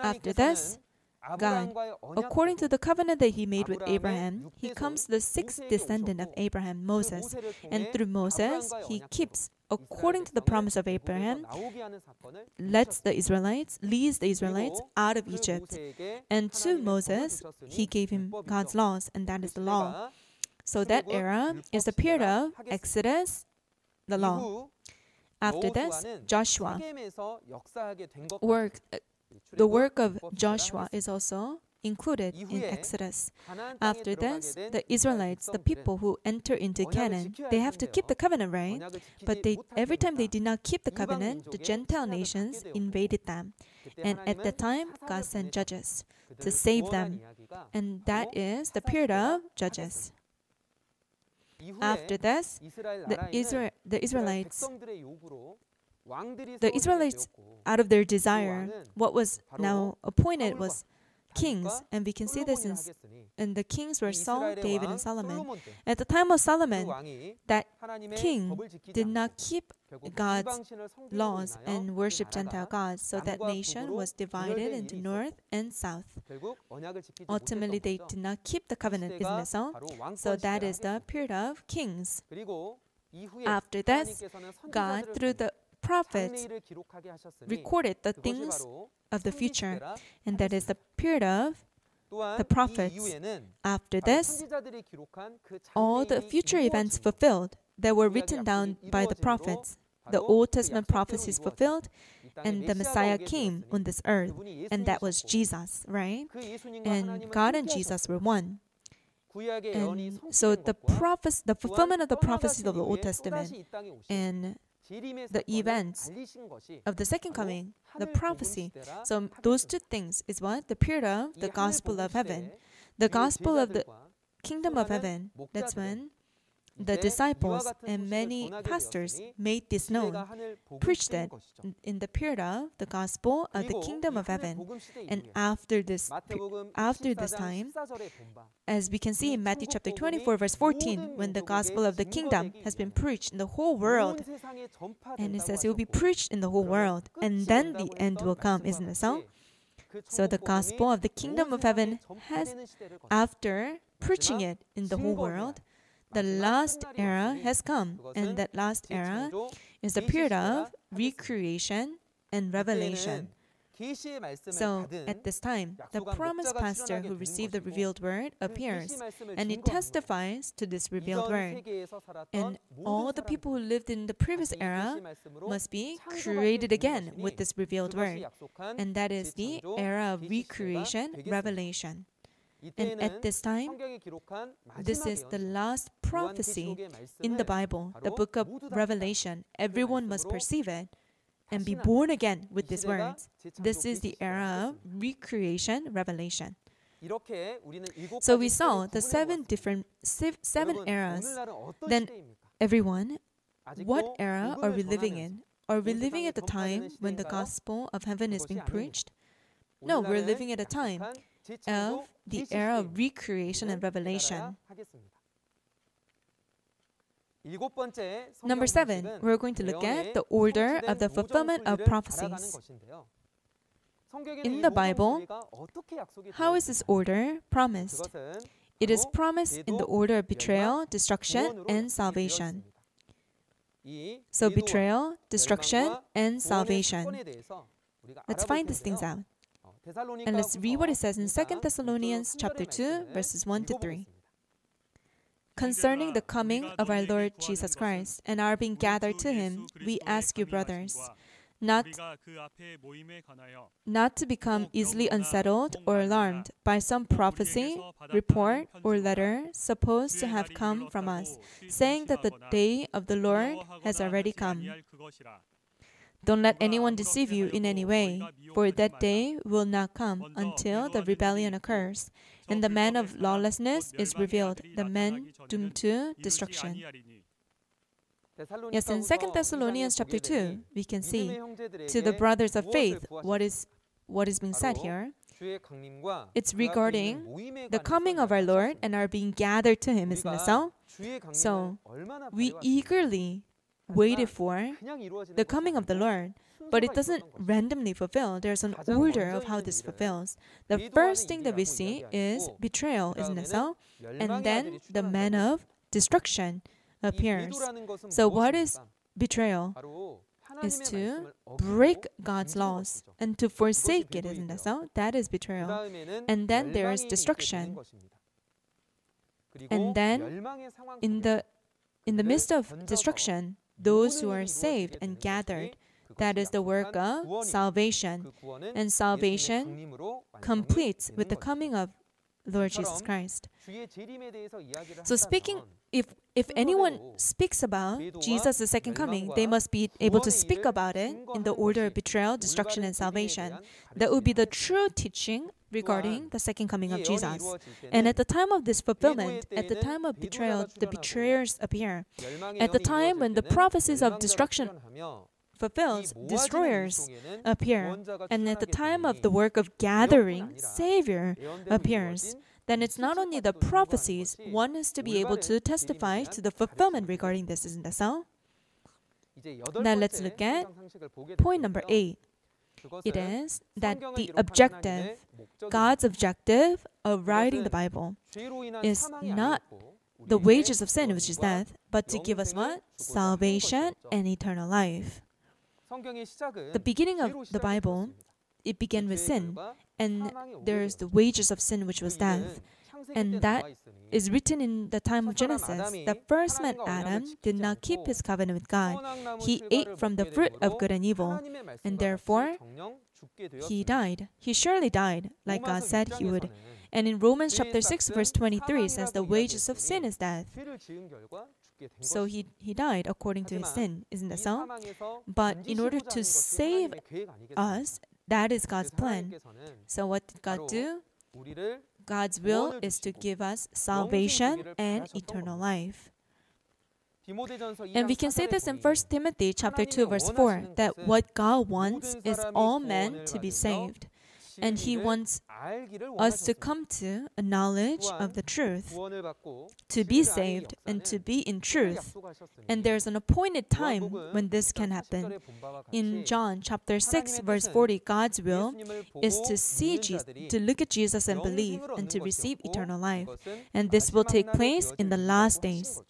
After this, God, according to the covenant that he made with Abraham, he comes the sixth descendant of Abraham, Moses. And through Moses, he keeps, according to the promise of Abraham, lets the Israelites, leads the Israelites out of Egypt. And to Moses, he gave him God's laws, and that is the law. So that era is the period of Exodus, the law. After this, Joshua work, uh, the work of Joshua is also included in Exodus. After this, the Israelites, the people who enter into Canaan, they have to keep the covenant, right? But they, every time they did not keep the covenant, the Gentile nations invaded them. And at that time, God sent judges to save them. And that is the period of judges. After this, the, Israel, the Israelites, the Israelites, out of their desire, what was now appointed was kings, and we can see this in, in the kings were Saul, David, and Solomon. At the time of Solomon, that king did not keep God's laws and worship Gentile gods, so that nation was divided into north and south. Ultimately, they did not keep the covenant, isn't it so? So that is the period of kings. After this, God, through the prophets recorded the things of the future, and that is the period of the prophets. After this, all the future events fulfilled that were written down by the prophets, the Old Testament prophecies fulfilled, and the Messiah came on this earth, and that was Jesus, right? And God and Jesus were one. And so the prophets, the fulfillment of the prophecies of the Old Testament, and the events of the second coming, the prophecy. So those two things is what? The period of the gospel of heaven. The gospel of the kingdom of heaven. That's when the disciples and many pastors made this known, preached it in the period of the gospel of the kingdom of heaven. And after this, after this time, as we can see in Matthew chapter 24, verse 14, when the gospel of the kingdom has been preached in the whole world, and it says it will be preached in the whole world, and then the end will come, isn't it so? So the gospel of the kingdom of heaven has, after preaching it in the whole world, the last era has come, and that last era is the period of recreation and revelation. So, at this time, the promised pastor who received the revealed word appears, and he testifies to this revealed word. And all the people who lived in the previous era must be created again with this revealed word, and that is the era of recreation, revelation. And at this time, this is the last prophecy in the Bible, the book of Revelation. Everyone must perceive it and be born again with these words. This is the era of recreation, revelation. So we saw the seven different seven eras. Then everyone, what era are we living in? Are we living at the time when the gospel of heaven is being preached? No, we're living at a time of the era of recreation and revelation. Number seven, we're going to look at the order of the fulfillment of prophecies. In the Bible, how is this order promised? It is promised in the order of betrayal, destruction, and salvation. So, betrayal, destruction, and salvation. Let's find these things out. And let's read what it says in 2 Thessalonians chapter 2 verses 1 to 3. Concerning the coming of our Lord Jesus Christ and our being gathered to him, we ask you brothers not not to become easily unsettled or alarmed by some prophecy, report, or letter supposed to have come from us, saying that the day of the Lord has already come. Don't let anyone deceive you in any way, for that day will not come until the rebellion occurs, and the man of lawlessness is revealed, the man doomed to destruction. Yes, in 2 Thessalonians chapter 2, we can see to the brothers of faith what is what is being said here. It's regarding the coming of our Lord and our being gathered to Him, isn't it so? So we eagerly waited for the coming of the Lord, but it doesn't randomly fulfill. There's an order of how this fulfills. The first thing that we see is betrayal, isn't it so? And then the man of destruction appears. So, what is betrayal? Is to break God's laws and to forsake it, isn't that so? That is betrayal. And then there is destruction. And then in the in the midst of destruction, those who are saved and gathered, that is the work of salvation. And salvation completes with the coming of Lord Jesus Christ. So speaking if if anyone speaks about Jesus' second coming, they must be able to speak about it in the order of betrayal, destruction, and salvation. That would be the true teaching regarding the second coming of Jesus. And at the time of this fulfillment, at the time of betrayal, the betrayers appear. At the time when the prophecies of destruction fulfills, destroyers appear. And at the time of the work of gathering, Savior appears then it's not only the prophecies, one is to be able to testify to the fulfillment regarding this, isn't that so? Now let's look at point number eight. It is that the objective, God's objective of writing the Bible is not the wages of sin, which is death, but to give us what? Salvation and eternal life. The beginning of the Bible, it began with sin, and there's the wages of sin, which was death. And that is written in the time of Genesis. The first man, Adam, did not keep his covenant with God. He ate from the fruit of good and evil, and therefore he died. He surely died, like God said he would. And in Romans chapter 6, verse 23, it says, The wages of sin is death. So he, he died according to his sin, isn't that so? But in order to save us, that is God's plan. So what did God do? God's will is to give us salvation and eternal life. And we can say this in 1 Timothy chapter 2 verse 4 that what God wants is all men to be saved and He wants us to come to a knowledge of the truth, to be saved and to be in truth. And there's an appointed time when this can happen. In John chapter 6 verse 40, God's will is to see Jesus, to look at Jesus and believe and to receive eternal life. And this will take place in the last days.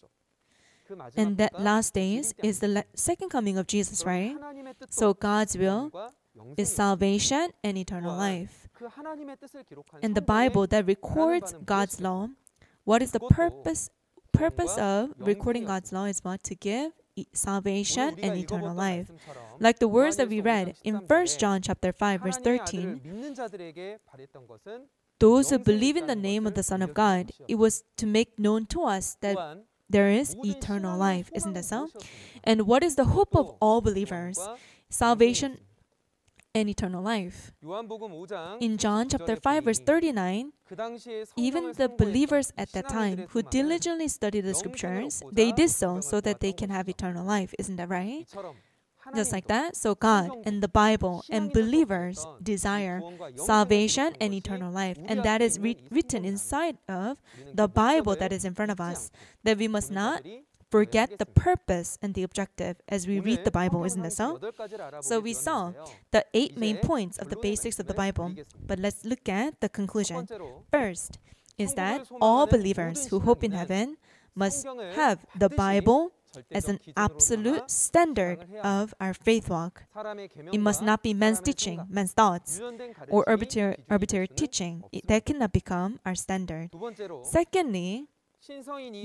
And that last days is the second coming of Jesus, right? So God's will is salvation and eternal life. And the Bible that records God's law, what is the purpose purpose of recording God's law is what to give salvation and eternal life. Like the words that we read in 1 John chapter 5 verse 13, those who believe in the name of the Son of God, it was to make known to us that there is eternal life, isn't that so? And what is the hope of all believers? Salvation and eternal life. In John chapter 5 verse 39, even the believers at that time who diligently studied the scriptures, they did so so that they can have eternal life. Isn't that right? Just like that, so God and the Bible and believers desire salvation and eternal life. And that is re- written inside of the Bible that is in front of us. That we must not forget the purpose and the objective as we read the Bible, isn't it so? So we saw the eight main points of the basics of the Bible, but let's look at the conclusion. First is that all believers who hope in heaven must have the Bible as an absolute standard of our faith walk. It must not be man's teaching, man's thoughts, or arbitrary, arbitrary teaching. That cannot become our standard. Secondly,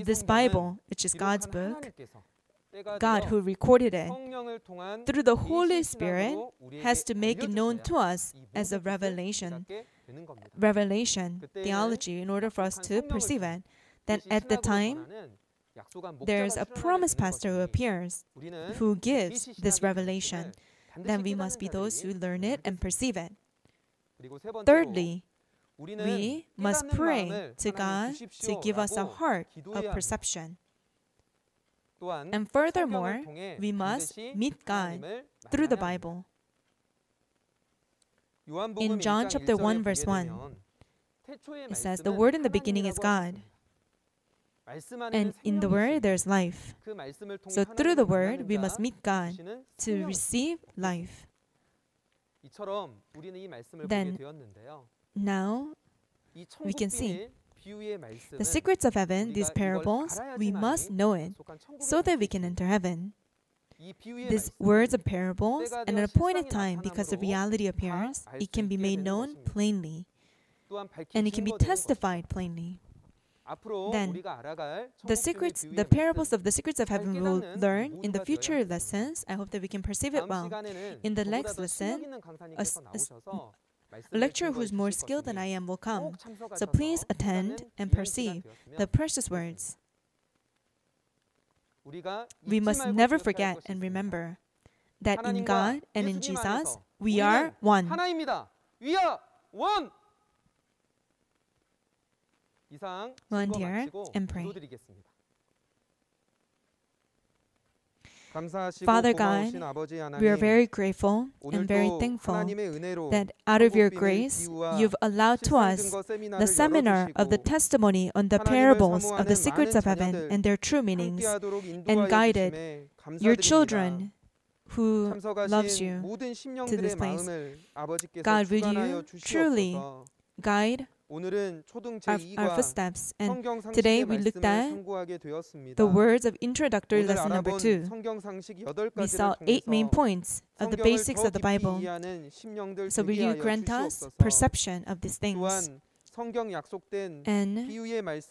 this Bible, which is God's book, God who recorded it through the Holy Spirit has to make it known to us as a revelation, revelation theology in order for us to perceive it. Then at the time, there's a promise pastor who appears who gives this revelation. Then we must be those who learn it and perceive it. Thirdly, we must pray to God to give us a heart of perception. And furthermore, we must meet God through the Bible. In John chapter 1 verse 1, It says, The Word in the beginning is God, and in the Word there's life. So through the Word, we must meet God to receive life. Then, Now, we can see the secrets of heaven, these parables, we must know it so that we can enter heaven. These words of parables, and at a point in time, because the reality appears, it can be made known plainly, and it can be testified plainly. Then The secrets, the parables of the secrets of heaven we will learn in the future lessons. I hope that we can perceive it well. In the next lesson, a a a lecturer who is more skilled than I am will come. So please attend and perceive the precious words. We must never forget and remember that in God and in Jesus, we are one. Volunteer and pray. Father God, we are very grateful and very thankful that out of your grace, you've allowed to us the seminar of the testimony on the parables of the secrets of heaven and their true meanings, and guided your children who loves you to this place. God, will you truly guide of our first steps. And today we looked at the words of introductory lesson number two. We saw eight main points of the basics of the Bible. So will you grant us perception of these things? And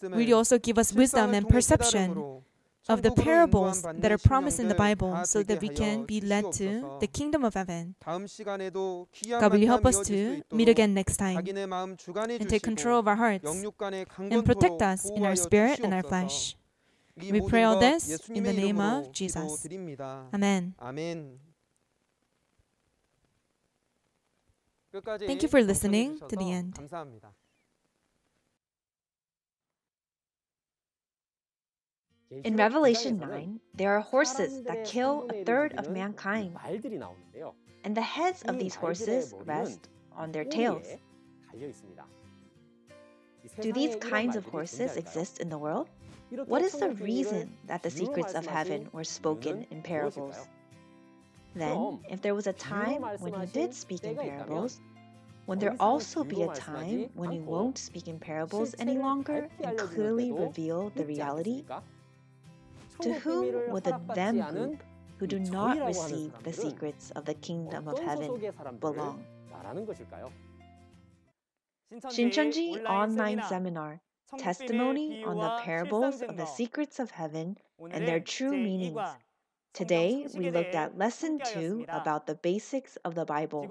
will you also give us wisdom and perception of the parables that are promised in the Bible so that we can be led to the kingdom of heaven. God will help us to meet again next time and take control of our hearts and protect us in our spirit and our flesh. We pray all this in the name of Jesus. Amen. Amen. Thank you for listening to the end. In Revelation 9, there are horses that kill a third of mankind, and the heads of these horses rest on their tails. Do these kinds of horses exist in the world? What is the reason that the secrets of heaven were spoken in parables? Then, if there was a time when he did speak in parables, when there also be a time when he won't speak in parables any longer and clearly reveal the reality? To whom will the them group who do not receive the secrets of the kingdom of heaven belong? Shincheonji Online Seminar. Testimony on the Parables of the Secrets of Heaven and Their True Meanings. Today, we looked at Lesson 2 about the basics of the Bible.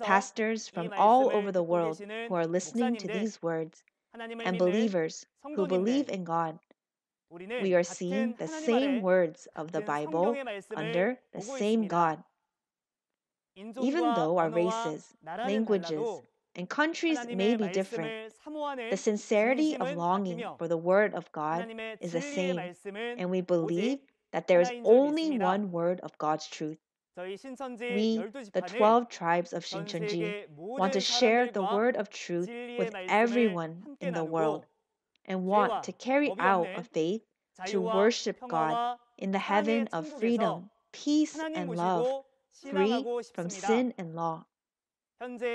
Pastors from all over the world who are listening to these words. and believers who believe in God we are seeing the same words of the Bible under the same God. Even though our races, languages, and countries may be different, the sincerity of longing for the Word of God is the same, and we believe that there is only one Word of God's truth. We, the 12 tribes of Shincheonji, want to share the Word of truth with everyone in the world and want to carry out a faith to worship God in the heaven of freedom, peace, and love, free from sin and law.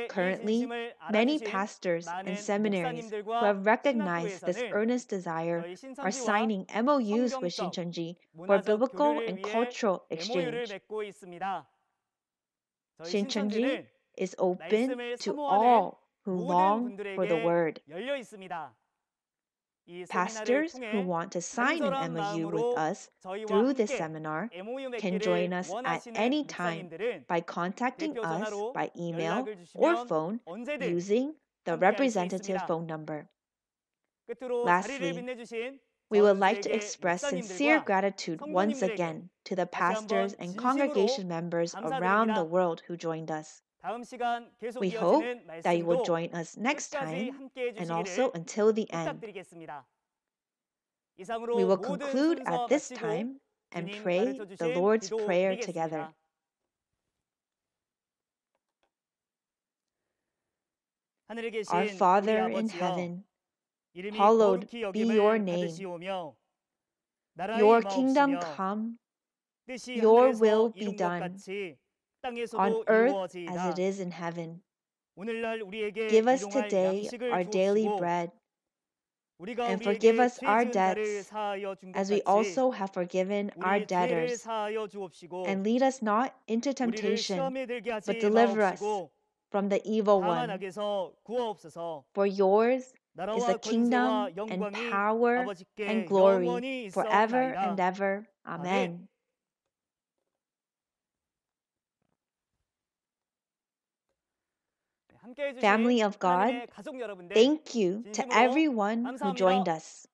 Currently, many pastors and seminaries who have recognized this earnest desire are signing MOUs with Shincheonji for biblical and cultural exchange. Shincheonji is open to all who long for the word. Pastors who want to sign an MOU with us through this seminar can join us at any time by contacting us by email or phone using the representative phone number. Lastly, we would like to express sincere gratitude once again to the pastors and congregation members around the world who joined us. We hope that you will join us next time and also until the end. We will conclude at this time and pray the Lord's Prayer together. Our Father in heaven, hallowed be your name. Your kingdom come, your will be done on earth as it is in heaven. Give us today our daily bread, and forgive us our debts as we also have forgiven our debtors. And lead us not into temptation, but deliver us from the evil one. For yours is the kingdom and power and glory forever and ever. Amen. family of God, thank you to everyone who joined us.